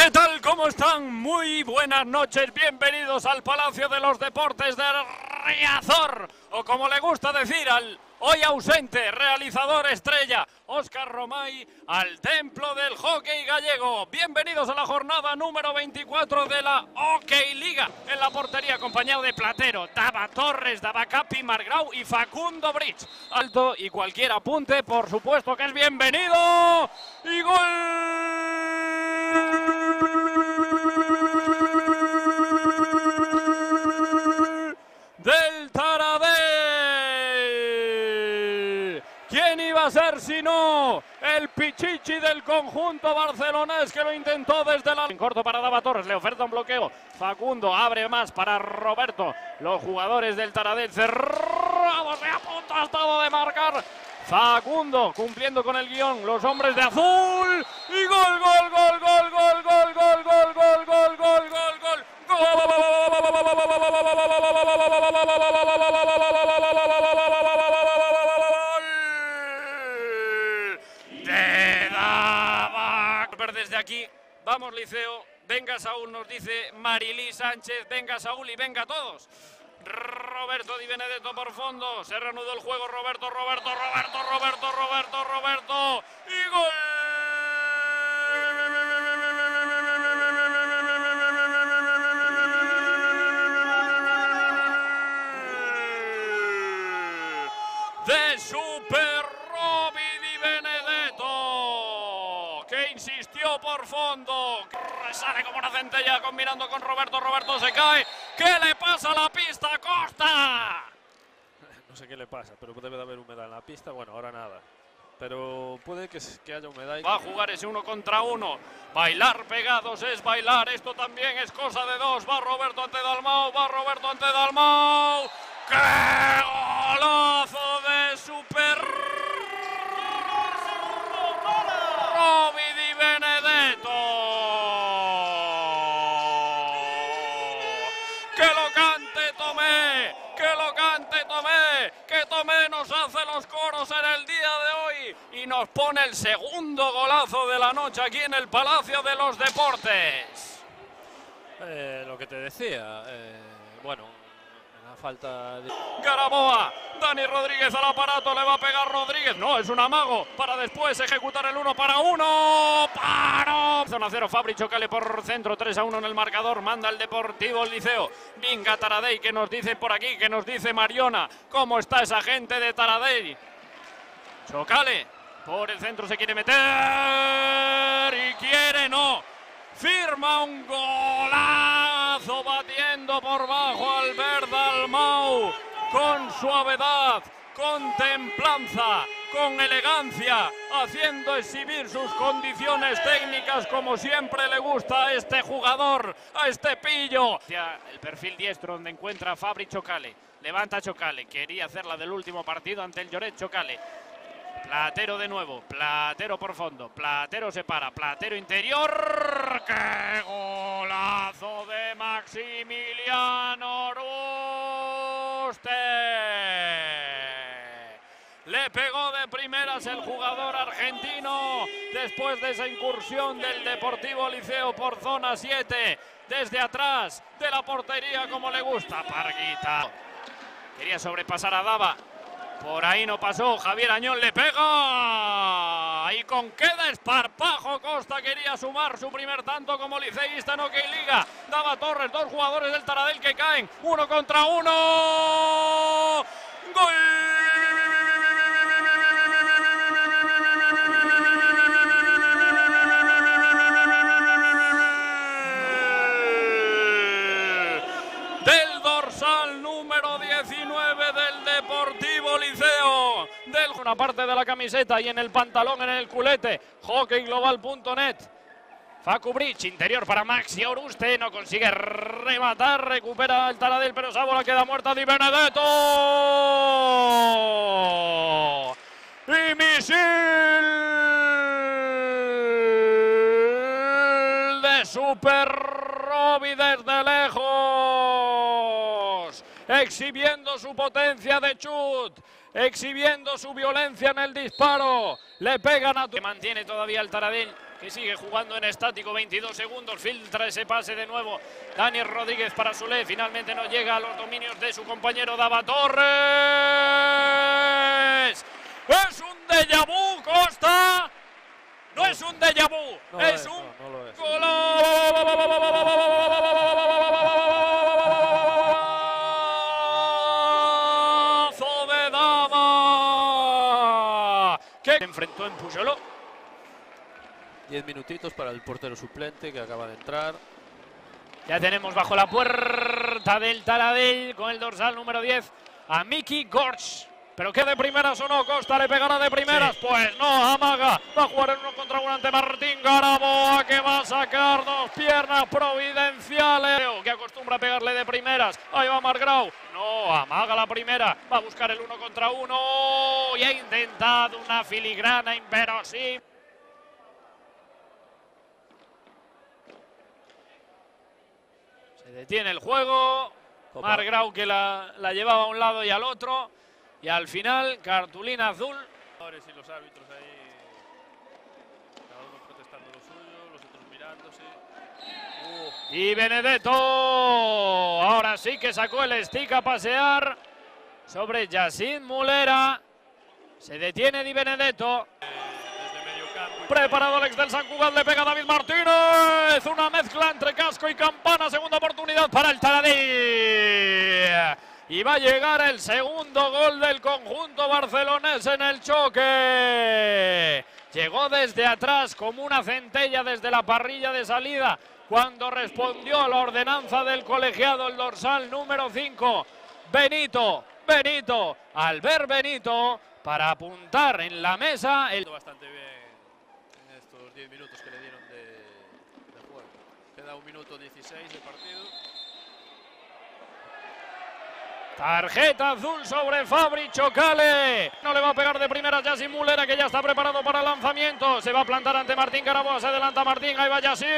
¿Qué tal? ¿Cómo están? Muy buenas noches. Bienvenidos al Palacio de los Deportes de Riazor. O como le gusta decir al hoy ausente realizador estrella Óscar Romay al templo del hockey gallego. Bienvenidos a la jornada número 24 de la Hockey Liga. En la portería acompañado de Platero, Dava Torres, Dava Capi, Margrau y Facundo Bridge. Alto y cualquier apunte, por supuesto que es bienvenido. Y gol iba a ser si no el Pichichi del conjunto barcelonés que lo intentó desde la... En corto para Dava Torres, le oferta un bloqueo. Facundo abre más para Roberto. Los jugadores del Taradell cerrados de a punto ha estado de marcar. Facundo cumpliendo con el guion, los hombres de azul y gol, gol, gol, Desde aquí, vamos Liceo, venga Saúl, nos dice Marilí Sánchez, venga Saúl y venga todos. Roberto Di Benedetto por fondo. Se reanudó el juego. Roberto, Roberto, Roberto, Roberto, Roberto, Roberto. Por fondo. Sale como una centella combinando con Roberto. Roberto se cae. ¿Qué le pasa a la pista, Costa? No sé qué le pasa, pero debe de haber humedad en la pista. Bueno, ahora nada. Pero puede que, que haya humedad. Y... Va a jugar ese uno contra uno. Bailar pegados es bailar. Esto también es cosa de dos. Va Roberto ante Dalmau. Va Roberto ante Dalmau. ¡Qué golazo de Super nos hace los coros en el día de hoy! Y nos pone el segundo golazo de la noche aquí en el Palacio de los Deportes. Eh, lo que te decía, eh, bueno, falta. Garaboa, Dani Rodríguez al aparato, le va a pegar Rodríguez. No, es un amago para después ejecutar el uno para uno. ¡Paro! Zona cero, Fabri Chocale por centro, 3 a 1 en el marcador. Manda el Deportivo el Liceo. Vinga Taradell, que nos dice por aquí, que nos dice Mariona. ¿Cómo está esa gente de Taradell? Chocale, por el centro se quiere meter y quiere, no. Firma un golazo batiendo por bajo Albert Dalmau con suavidad, con templanza, con elegancia, haciendo exhibir sus condiciones técnicas como siempre le gusta a este jugador, a este pillo. El perfil diestro donde encuentra Fabri Chocale. Levanta Chocale, quería hacerla del último partido ante el Lloret Chocale. Platero de nuevo, Platero por fondo, Platero se para, Platero interior. ¡Qué golazo de Maximiliano Le pegó de primeras el jugador argentino después de esa incursión del Deportivo Liceo por zona 7, desde atrás de la portería como le gusta. Parguita. Quería sobrepasar a Dava, por ahí no pasó, Javier Añón le pega. Y con qué desparpajo Costa quería sumar su primer tanto como liceísta en OK Liga. Daba Torres, dos jugadores del Taradell que caen. Uno contra uno. Del dorsal número 19 del Deportivo una parte de la camiseta y en el pantalón, en el culete. Hockeyglobal.net. Facu Bridge, interior para Maxi Oruste, no consigue rematar, recupera el Taradell, pero esa bola queda muerta Di Benedetto. Y misil de Super Roby desde lejos, exhibiendo su potencia de chut, exhibiendo su violencia en el disparo. Le pegan a... Que mantiene todavía el Taradell que sigue jugando en estático, 22 segundos, filtra ese pase de nuevo. Dani Rodríguez para Sule, finalmente no llega a los dominios de su compañero Dava Torres. Es un déjà vu, Costa. No es un déjà vu, No es es, un no, no lo es. golazo enfrentó en Puyolo. Diez minutitos para el portero suplente que acaba de entrar. Ya tenemos bajo la puerta del Taladell con el dorsal número 10 a Miki Gorch. ¿Pero qué de primeras o no? ¿Costa le pegará de primeras? Pues no, Amaga va a jugar en uno contra uno ante Martín Garaboa que va a sacar dos piernas providenciales. Que acostumbra a pegarle de primeras. Ahí va Margrau. No, Amaga la primera. Va a buscar el uno contra uno y ha intentado una filigrana inverosímil. Se detiene el juego. Copa. Margrau que la, la llevaba a un lado y al otro. Y al final, cartulina azul. y Benedetto. Ahora sí que sacó el stick a pasear sobre Yacine Mulera. Se detiene Di Benedetto. Preparado Alex del San Cugat, le pega David Martínez. Una mezcla entre casco y campana. Segunda oportunidad para el Taladí. Y va a llegar el segundo gol del conjunto barcelonés en el choque. Llegó desde atrás como una centella desde la parrilla de salida cuando respondió a la ordenanza del colegiado el dorsal número 5. Benito, Benito, Albert Benito para apuntar en la mesa el bastante bien en estos 10 minutos que le dieron de juego. Queda un minuto 16 de partido. Tarjeta azul sobre Fabri Chocale. No le va a pegar de primera Yassin Mulera, que ya está preparado para el lanzamiento. Se va a plantar ante Martín Caraboa. Adelanta Martín. Ahí va Yassin.